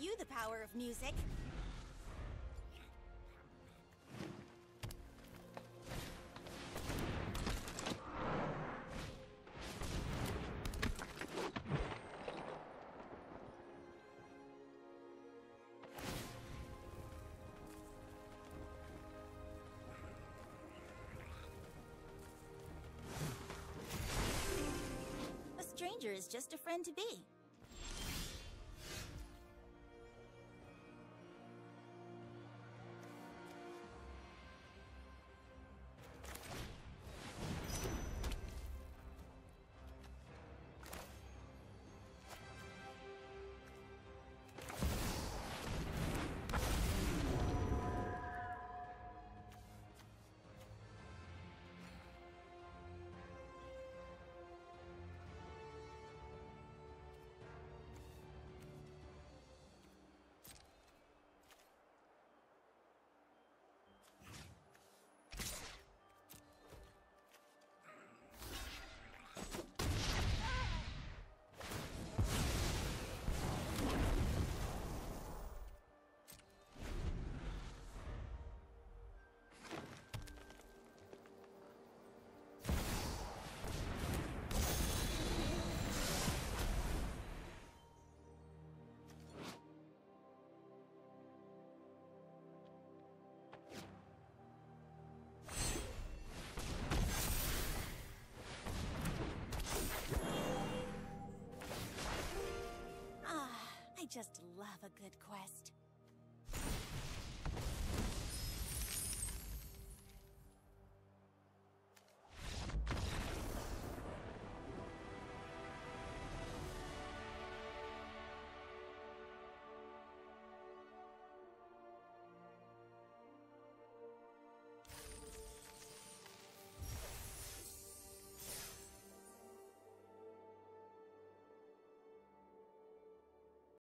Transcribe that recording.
you the power of music. A stranger is just a friend to be. Just love a good quest.